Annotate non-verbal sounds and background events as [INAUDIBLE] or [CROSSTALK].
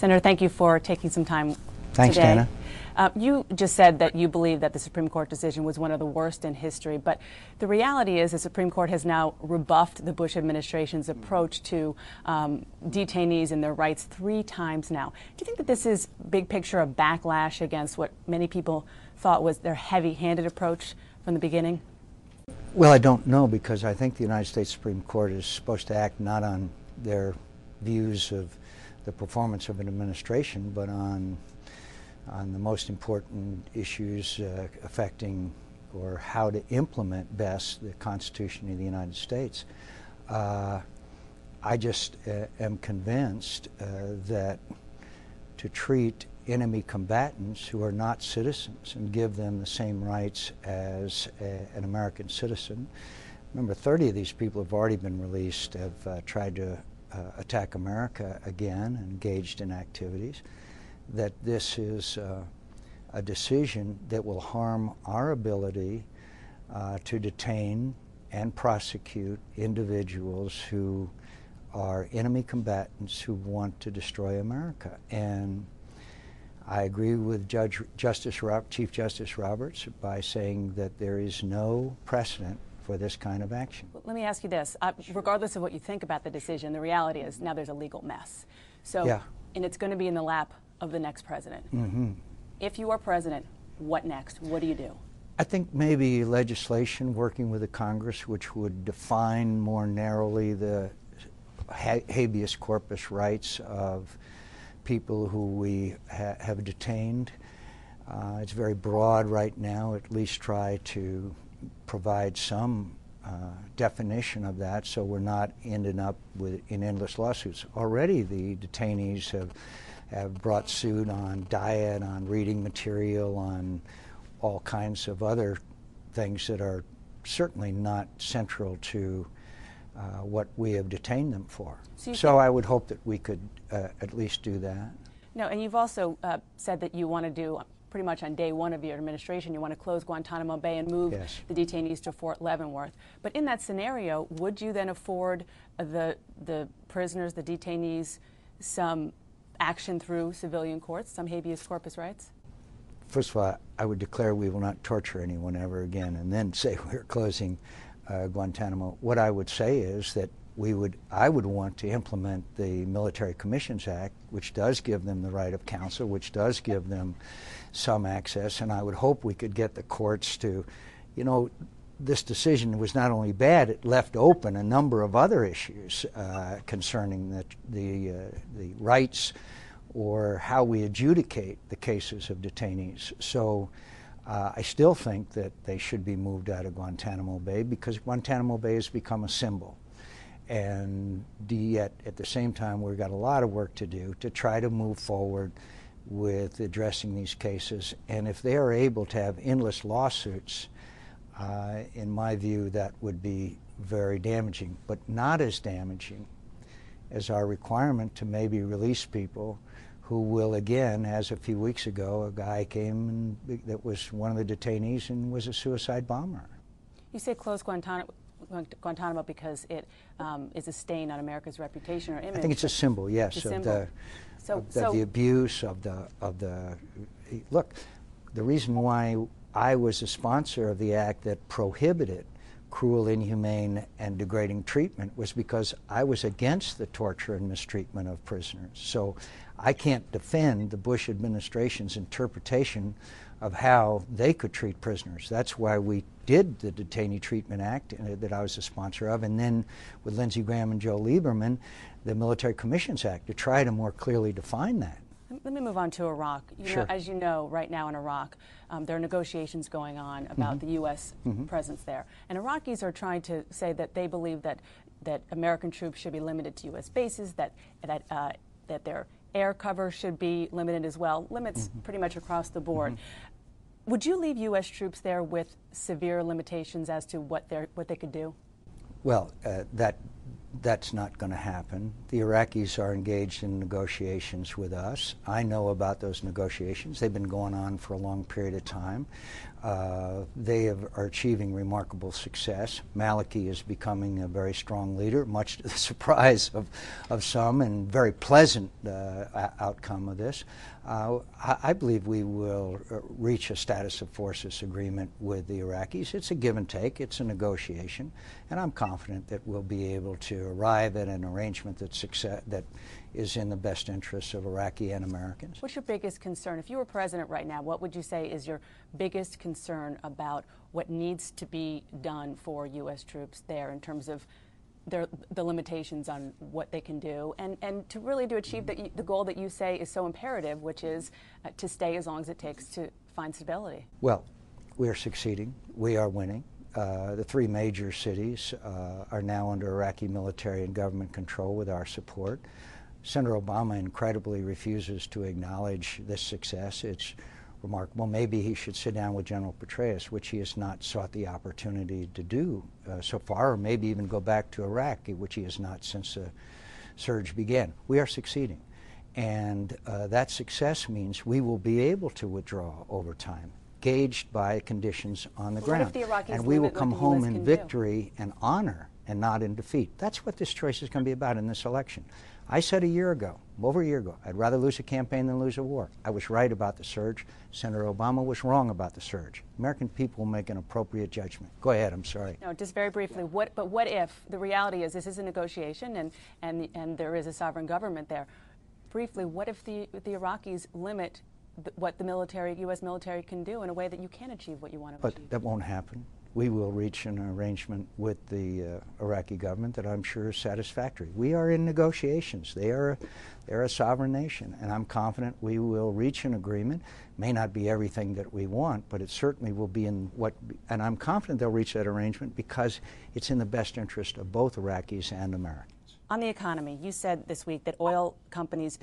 Senator, thank you for taking some time Thanks, today. Dana. Uh, you just said that you believe that the Supreme Court decision was one of the worst in history, but the reality is the Supreme Court has now rebuffed the Bush administration's approach to um, detainees and their rights three times now. Do you think that this is big picture a backlash against what many people thought was their heavy-handed approach from the beginning? Well, I don't know because I think the United States Supreme Court is supposed to act not on their views of the performance of an administration, but on on the most important issues uh, affecting or how to implement best the Constitution of the United States. Uh, I just uh, am convinced uh, that to treat enemy combatants who are not citizens and give them the same rights as a, an American citizen. Remember, 30 of these people have already been released, have uh, tried to uh, attack America again, engaged in activities, that this is uh, a decision that will harm our ability uh, to detain and prosecute individuals who are enemy combatants who want to destroy America. And I agree with Judge Justice Chief Justice Roberts by saying that there is no precedent for this kind of action. Let me ask you this: uh, regardless of what you think about the decision, the reality is now there's a legal mess. So, yeah. and it's going to be in the lap of the next president. Mm-hmm. If you are president, what next? What do you do? I think maybe legislation working with the Congress, which would define more narrowly the ha- habeas corpus rights of people who we ha- have detained. Uh, it's very broad right now. At least try to provide some uh, definition of that, so we're not ending up with in endless lawsuits. Already, the detainees have have brought suit on diet, on reading material, on all kinds of other things that are certainly not central to uh, what we have detained them for. So, so I would hope that we could uh, at least do that. No, and you've also uh, said that you want to do pretty much on day one of your administration, you want to close Guantanamo Bay and move yes. the detainees to Fort Leavenworth. But in that scenario, would you then afford the the prisoners, the detainees, some action through civilian courts, some habeas corpus rights? First of all, I would declare we will not torture anyone ever again, and then [LAUGHS] say we're closing uh, Guantanamo. What I would say is that we would, I would want to implement the Military Commissions Act, which does give them the right of counsel, which does give them some access, and I would hope we could get the courts to, you know, this decision was not only bad, it left open a number of other issues uh, concerning the, the, uh, the rights or how we adjudicate the cases of detainees. So uh, I still think that they should be moved out of Guantanamo Bay because Guantanamo Bay has become a symbol. And yet, at the same time, we've got a lot of work to do to try to move forward with addressing these cases. And if they are able to have endless lawsuits, uh, in my view, that would be very damaging, but not as damaging as our requirement to maybe release people who will again, as a few weeks ago, a guy came and that was one of the detainees and was a suicide bomber. You say close Guantanamo, Guantanamo because it um, is a stain on America's reputation or image. I think it's a symbol, yes, of symbol. the so, of the, so the abuse of the of the. Look, the reason why I was a sponsor of the act that prohibited cruel, inhumane, and degrading treatment was because I was against the torture and mistreatment of prisoners. So I can't defend the Bush administration's interpretation of how they could treat prisoners. That's why we did the Detainee Treatment Act uh, that I was a sponsor of, and then with Lindsey Graham and Joe Lieberman, the Military Commissions Act to try to more clearly define that. Let me move on to Iraq. You sure. know, as you know, right now in Iraq, um, there are negotiations going on about mm-hmm. the U.S. Mm-hmm. presence there, and Iraqis are trying to say that they believe that that American troops should be limited to U.S. bases, that that uh, that their air cover should be limited as well, limits mm-hmm. pretty much across the board. Mm-hmm. Would you leave U.S. troops there with severe limitations as to what they what they could do? Well, uh, that that's not going to happen. The Iraqis are engaged in negotiations with us. I know about those negotiations. They've been going on for a long period of time. Uh, they have, are achieving remarkable success. Maliki is becoming a very strong leader, much to the [LAUGHS] surprise of, of some, and very pleasant uh, outcome of this. Uh, I, believe we will uh, reach a status of forces agreement with the Iraqis. It's a give and take, it's a negotiation, and I'm confident that we'll be able to arrive at an arrangement that, success, that is in the best interests of Iraqi and Americans. What's your biggest concern? If you were president right now, what would you say is your biggest concern about what needs to be done for U.S. troops there in terms of their, the limitations on what they can do, and, and to really to achieve the, the goal that you say is so imperative, which is uh, to stay as long as it takes to find stability? Well, we are succeeding. We are winning. Uh, the three major cities uh, are now under Iraqi military and government control with our support. Senator Obama incredibly refuses to acknowledge this success. It's remarkable. Maybe he should sit down with General Petraeus, which he has not sought the opportunity to do uh, so far, or maybe even go back to Iraq, which he has not since the surge began. We are succeeding. And uh, that success means we will be able to withdraw over time, gauged by conditions on the well, ground. and we will come home in victory do? and honor and not in defeat. That's what this choice is going to be about in this election. I said a year ago, over a year ago, I'd rather lose a campaign than lose a war. I was right about the surge. Senator Obama was wrong about the surge. American people will make an appropriate judgment. Go ahead, I'm sorry. No, just very briefly, what, but what if the reality is this is a negotiation and, and, and there is a sovereign government there? Briefly, what if the, the Iraqis limit the, what the military, U.S. military can do in a way that you can achieve what you want to but achieve? But that won't happen we will reach an arrangement with the uh, Iraqi government that I'm sure is satisfactory. We are in negotiations. They are, they're a sovereign nation, and I'm confident we will reach an agreement. May not be everything that we want, but it certainly will be in what, and I'm confident they'll reach that arrangement because it's in the best interest of both Iraqis and Americans. On the economy, you said this week that oil companies